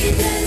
Baby.